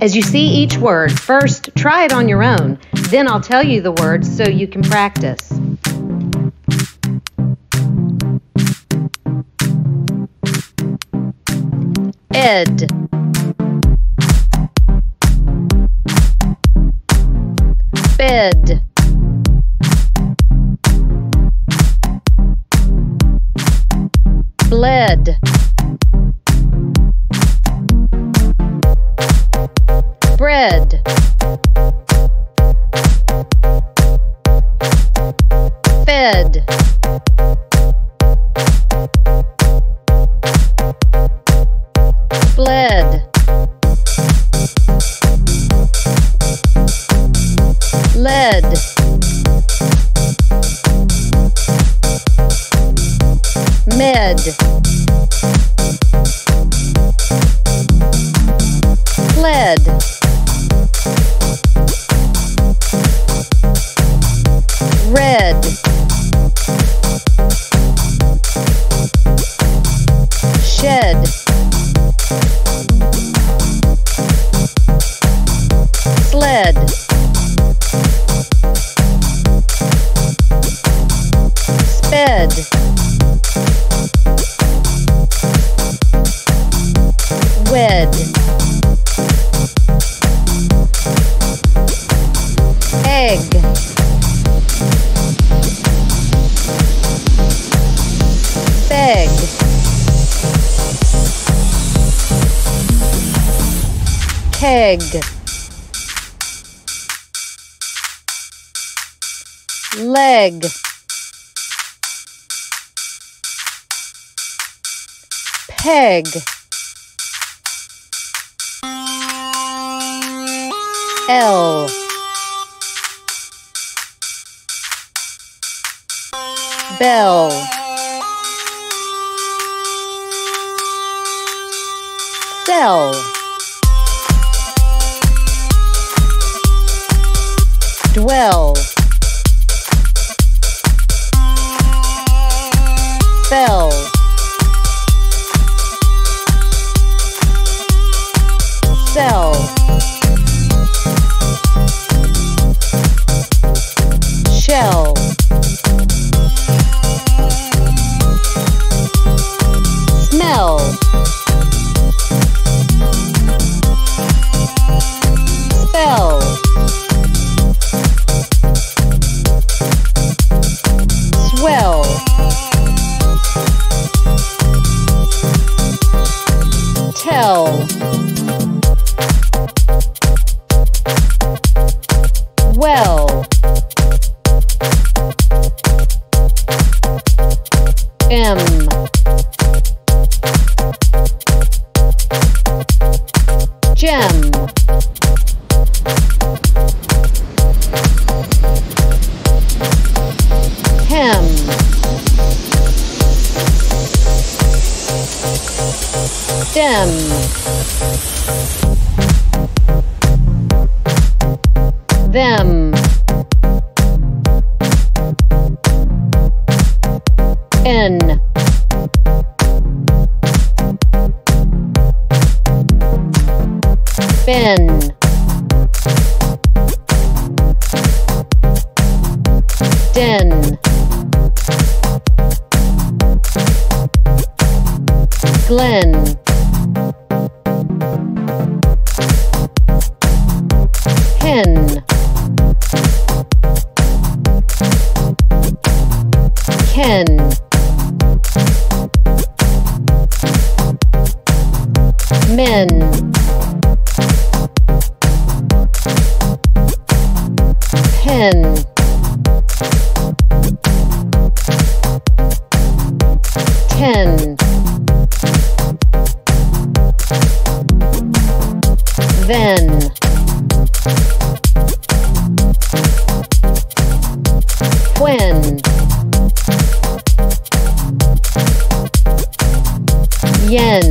As you see each word, first try it on your own. Then I'll tell you the words so you can practice. Ed. Bed. Bled. Egg. Keg. Leg. Peg. L. Bell. Cell. Dwell. Fell. Sell. Smell. Swell. Tell. Dem. Them. N. Ben. Den. Glen. 10 men. Pen ten then. Yen.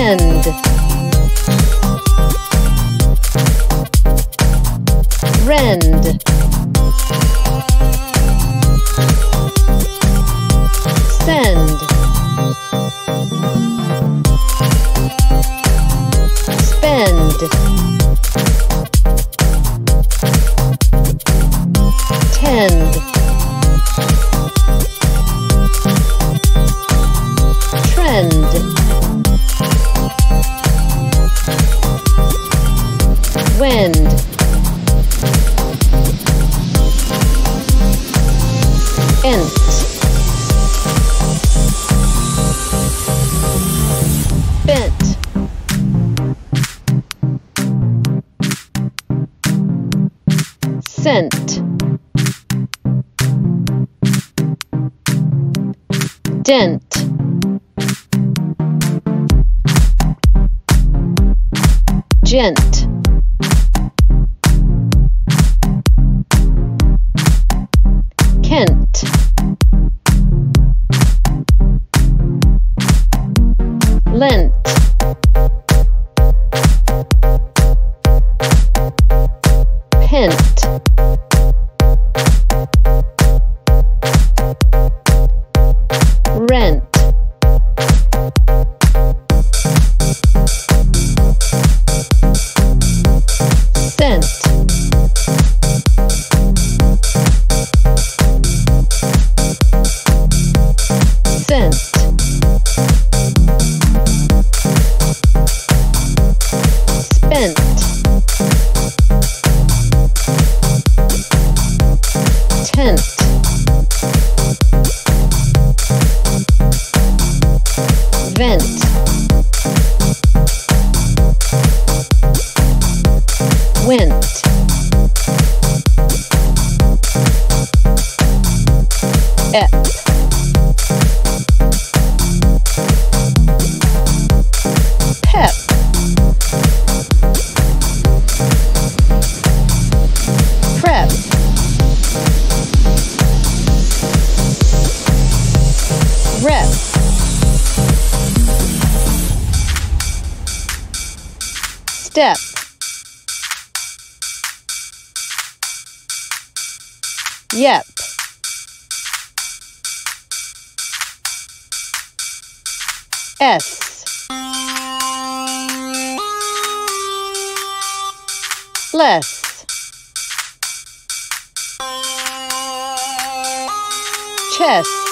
end. Rend. Gent. Gent. rent. Yep. S. Less. Chess.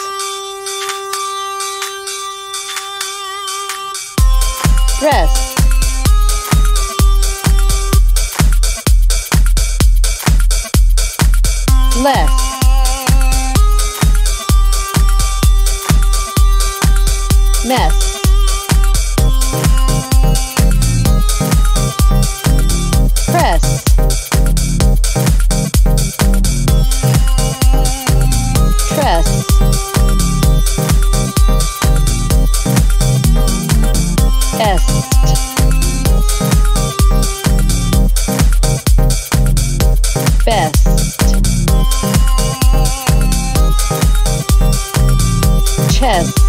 chest.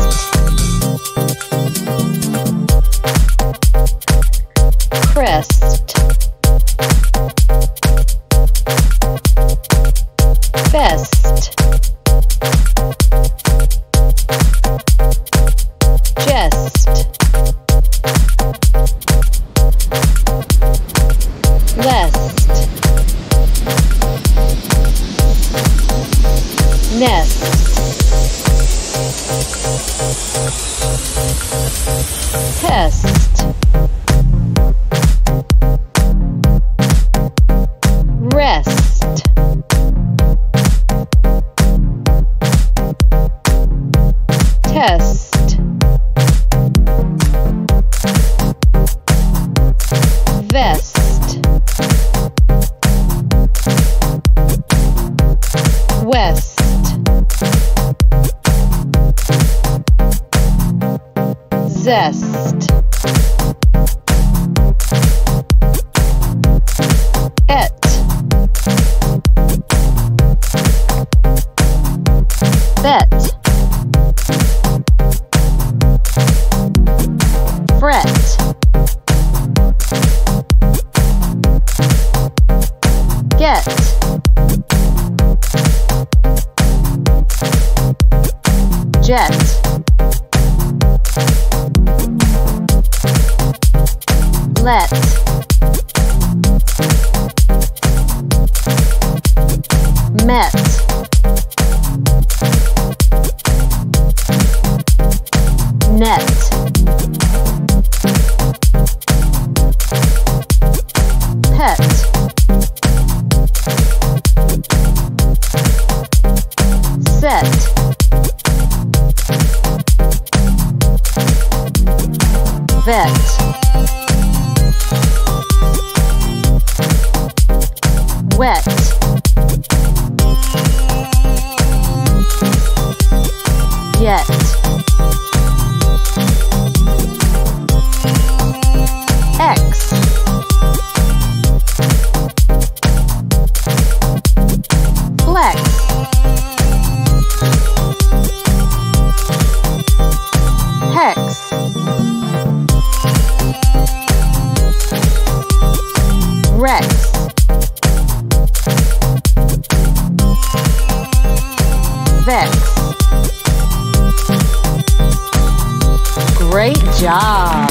Yes. Jess. Let's. Vet, wet, yet, rex, vex. Great job!